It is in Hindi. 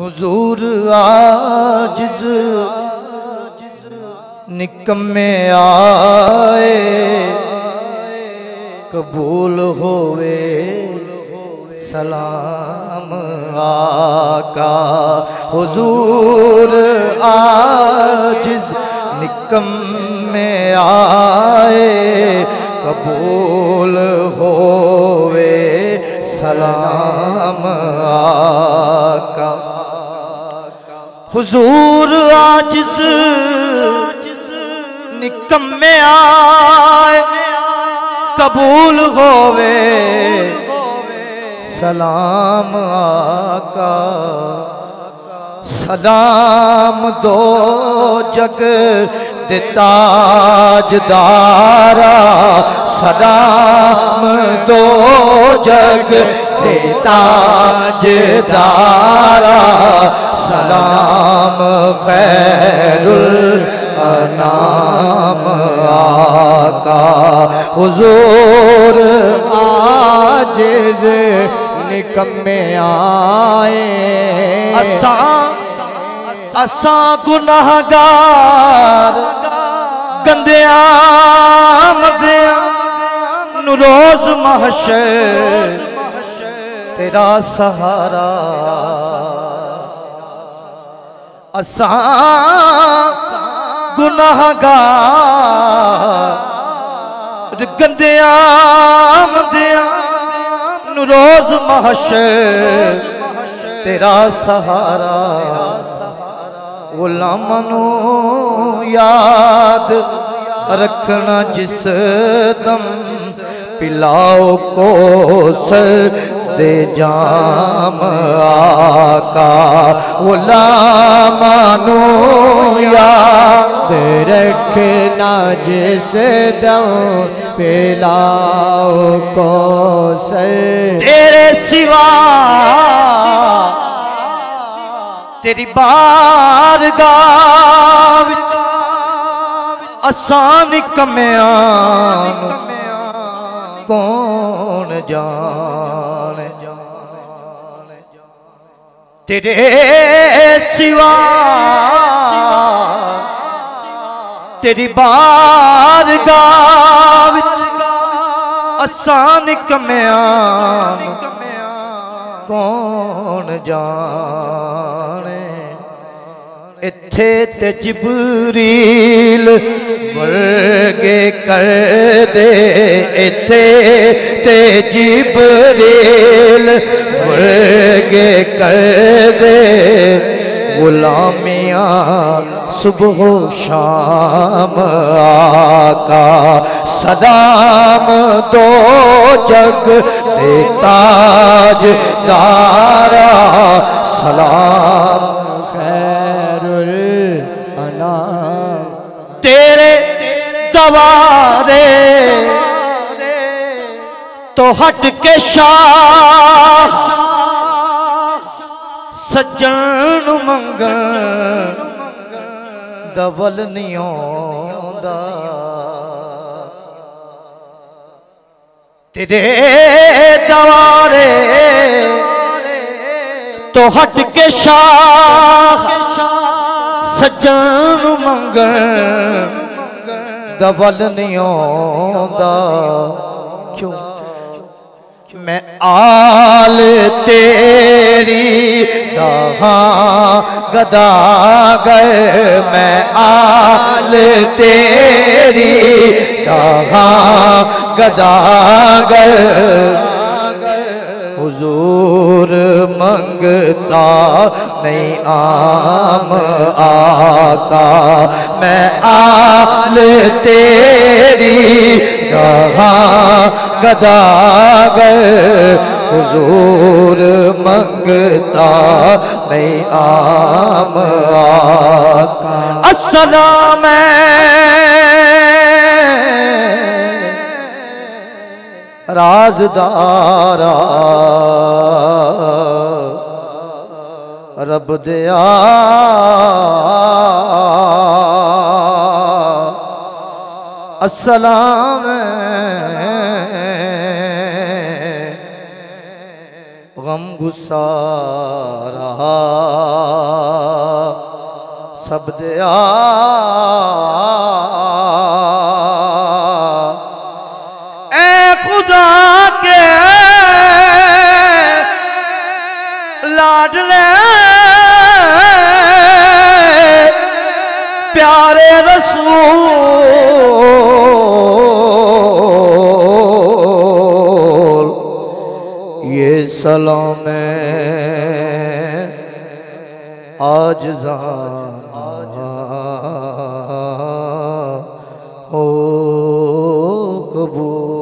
हुजूर आजिज निकम्मे आए, कबूल होवे, सलाम आका। हुजूर आजिज निकम्मे आए, कबूल होवे, सलाम आका। हुजूर आजिज निकम्मे आए, कबूल होवे। सलाम आका, सलाम दो जग ताजदारा। सलाम दो जग ताजदारा। सलाम, खैरुल अनाम आका। हुजूर आजिज निकम्मे आए। असा असा गुनाहगार। गंदिया रोज महशर। तेरा सहारा। असा गुनाहगार, गंदिया, मदिया रोज महशर, तेरा सहारा, गुलामनू याद रखना जिस दम, पिलाओ को सर दे जाम आका, गुलामनू याद रखना जिस दम पिलाओ को सर तेरे सिवा, तेरी बारगाह आसान कमया कौन जान? तेरे सिवा तेरी बार आसान कमया कौन जाने? इथे ते जिबरील वर्गे कर दे इथे ते जिबरील वर्गे कर दे गुलामियाँ सुबह शाम आका, सदाम दो जग दे ताज सलाम खैरुल हट के शाह। सज्जन मंगल दवल नहीं आंदा। तेरे दवारे तो हट के शाह। सज्जन मंगल दबल नहीं आंदा। मैं आल तेरी दहा गदागर मैं आल तेरी दहा गदागर हुजूर मंगता नहीं आम आका मैं आल तेरी दहा गदागर, हुजूर मंगता नहीं आम आका अस्सलाम राजदारा रब दया। अस्सलाम। गम गुस्सा रहा। सब खुदा के लाडले प्यारे रसूल ये सलाम आज जाना हो कबूल।